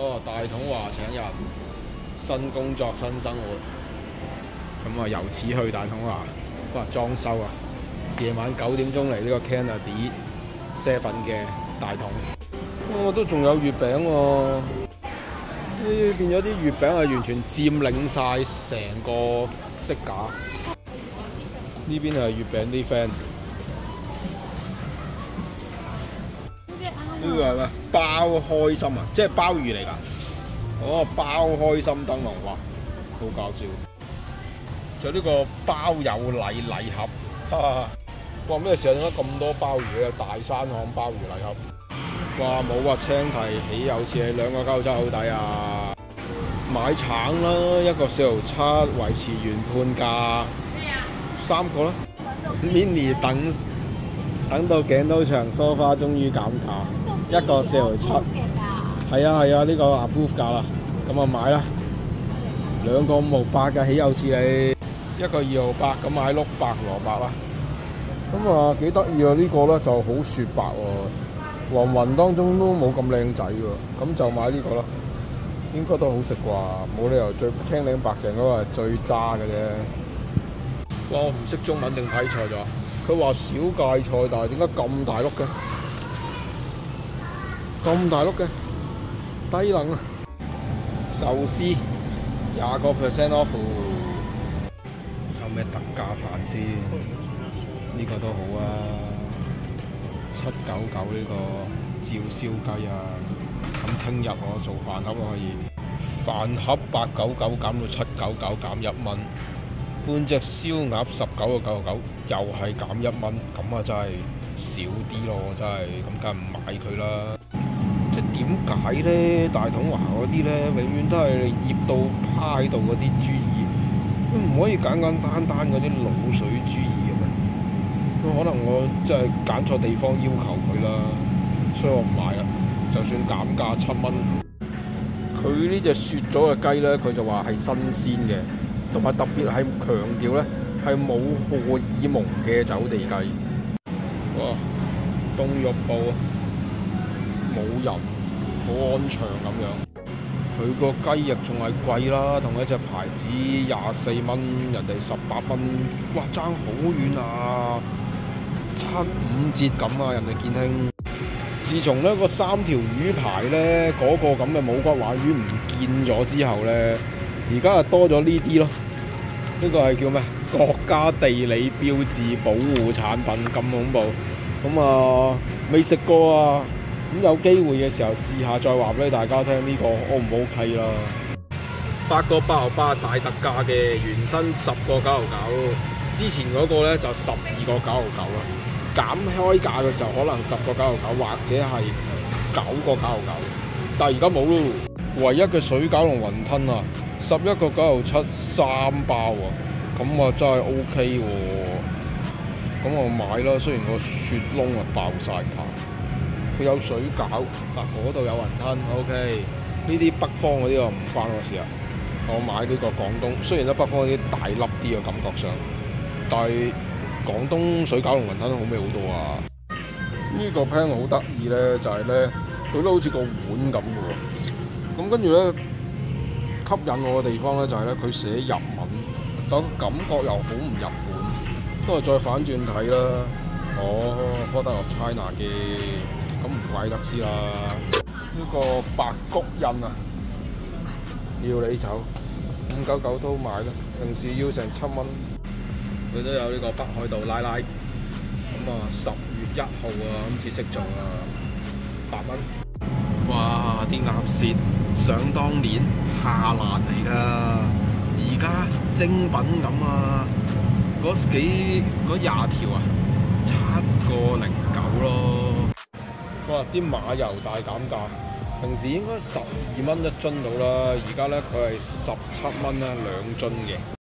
哦，大統華請人，新工作新生活。咁啊，由此去大統華，哇，裝修啊！夜晚九點鐘嚟呢個 Kennedy Seven 嘅大統。哦，都仲有月餅喎、呢變咗啲月餅係完全佔領晒成個色架。呢邊係月餅啲 friend。呢個係咩？包開心啊！即係鮑魚嚟㗎。哦，包開心燈籠，哇，好搞笑。仲有呢個包有禮禮盒，哈哈！哇，咩時候點解咁多鮑魚嘅？大山巷鮑魚禮盒。哇，冇啊！青提起有次係兩個九真好抵啊！買橙啦，一個四毫七，維持原判價。三個啦。Mini 等等到頸都長，梳花終於減價。一個四毫七，係啊係啊，呢、個 approve 價啦，咁啊買啦，兩個五毫八嘅起有次你，一個二毫八，咁買碌白蘿蔔啦，咁啊幾得意啊！呢個咧就好雪白喎，黃雲當中都冇咁靚仔喎，咁就買呢個啦，應該都好食啩，冇理由最青靚白淨嗰個係最渣嘅啫。我唔識中文定睇錯咗，佢話小芥菜，但係點解咁大碌嘅？咁大碌嘅，低能啊！壽司廿個 percent off，有咩特價飯先？呢、個都好啊，七九九呢個照燒雞啊！咁聽日我做飯盒可以，飯盒八九九減到七九九減一蚊，半隻燒鴨十九個九九，又係減一蚊，咁啊真係少啲咯，真係咁梗係唔買佢啦。即係點解咧？大統華嗰啲咧，永遠都係醃到趴喺度嗰啲豬耳，唔可以簡簡單單嗰啲滷水豬耳嘅咩？可能我真係揀錯地方要求佢啦，所以我唔買啦。就算減價七蚊，佢呢只雪咗嘅雞咧，佢就話係新鮮嘅，同埋特別係強調咧係冇荷爾蒙嘅走地雞。哇！凍肉布啊！冇人，好安详咁樣。佢個雞翼仲係貴啦，同一隻牌子廿四蚊，人哋十八蚊，哇爭好遠啊！七五折咁啊，人哋建興。自從呢個三條魚牌咧，嗰、個咁嘅冇骨話魚唔見咗之後咧，而家啊多咗呢啲咯。呢、個係叫咩？國家地理標誌保護產品咁恐怖。咁啊，未食過啊！咁有機會嘅時候試下，再話俾大家聽呢、個 O 唔 OK 啦。八個八毫八大特價嘅，原身十個九毫九，之前嗰個咧就十二個九毫九啦。減開價嘅時候可能十個九毫九，或者係九個九毫九，但係而家冇咯。唯一嘅水餃同雲吞啊，十一個九毫七三包啊，咁啊真係 OK 喎。咁我買啦，雖然個雪窿啊爆晒棚。佢有水餃，嗱嗰度有雲吞，OK。呢啲北方嗰啲我唔關我事啊。我買呢個廣東，雖然咧北方嗰啲大粒啲嘅感覺上，但係廣東水餃同雲吞都好味好多啊。呢、個 pan 好得意咧，就係咧佢都好似個碗咁嘅喎。咁跟住咧吸引我嘅地方咧就係咧佢寫日文，但感覺又好唔日本。不過再反轉睇啦，哦，Order of China 嘅。咁唔怪得知啦！呢、個白谷印啊，要你走五九九都買啦，平時要成七蚊。佢都有呢個北海道拉拉，咁啊十月一號啊，今次識做啊，八蚊。哇！啲鴨舌想當年下欄嚟㗎，而家精品咁啊！嗰幾嗰廿條啊，七個零九咯。啲馬油大減價，平時應該十二蚊一樽到啦，而家咧佢係十七蚊啦兩樽嘅。